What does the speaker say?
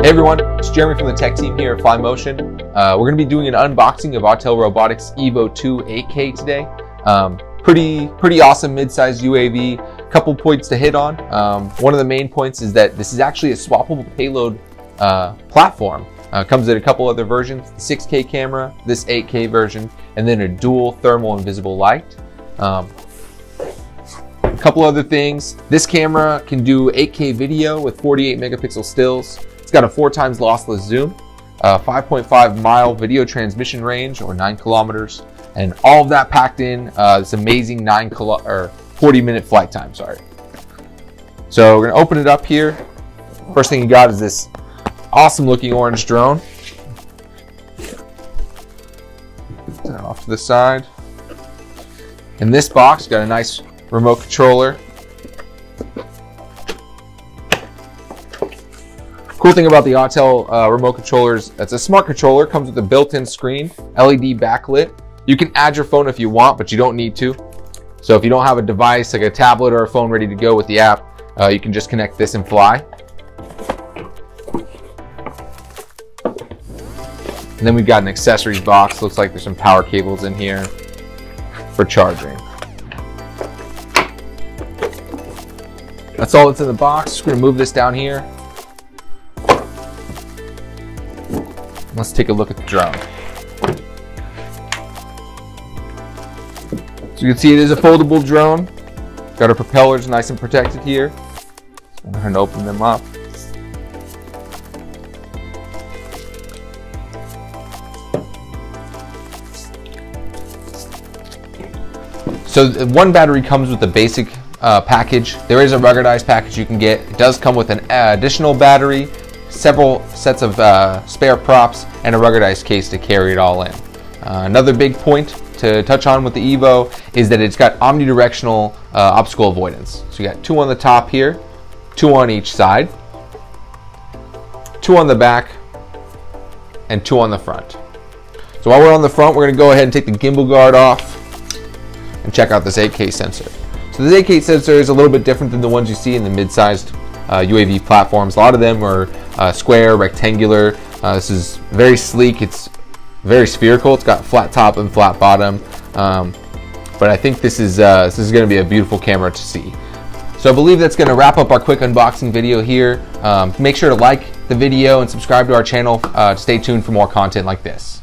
Hey everyone, it's Jeromy from the tech team here at FlyMotion. Uh, we're going to be doing an unboxing of Autel Robotics Evo 2 8K today. Um, pretty, pretty awesome mid-sized UAV. Couple points to hit on. Um, one of the main points is that this is actually a swappable payload uh, platform. Uh, comes in a couple other versions, the 6K camera, this 8K version, and then a dual thermal and visible light. Um, a couple other things. This camera can do 8K video with 48 megapixel stills. It's got a four times lossless zoom, 5.5 mile video transmission range or nine kilometers, and all of that packed in uh, this amazing nine kilo or 40 minute flight time, sorry. So we're gonna open it up here. First thing you got is this awesome looking orange drone. off to the side. In this box, got a nice remote controller Cool thing about the Autel uh, remote controllers, it's a smart controller, comes with a built-in screen, LED backlit. You can add your phone if you want, but you don't need to. So if you don't have a device like a tablet or a phone ready to go with the app, uh, you can just connect this and fly. And then we've got an accessories box. Looks like there's some power cables in here for charging. That's all that's in the box. We're gonna move this down here. Let's take a look at the drone. So you can see it is a foldable drone. Got our propellers nice and protected here. I'm going to open them up. So one battery comes with the basic uh, package. There is a ruggedized package you can get. It does come with an additional battery several sets of uh, spare props, and a ruggedized case to carry it all in. Uh, another big point to touch on with the Evo is that it's got omnidirectional uh, obstacle avoidance. So you got two on the top here, two on each side, two on the back, and two on the front. So while we're on the front, we're gonna go ahead and take the gimbal guard off and check out this 8K sensor. So this 8K sensor is a little bit different than the ones you see in the mid-sized UAV platforms. A lot of them are uh, square, rectangular. Uh, this is very sleek. It's very spherical. It's got flat top and flat bottom. Um, but I think this is uh, this is going to be a beautiful camera to see. So I believe that's going to wrap up our quick unboxing video here. Um, make sure to like the video and subscribe to our channel uh, stay tuned for more content like this.